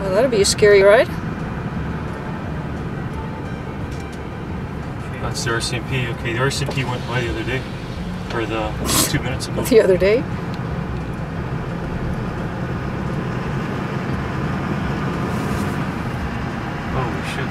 Well, that'll be a scary ride. That's the RCMP. Okay, the RCMP went by the other day, for the two minutes ago. the other day. Oh shit.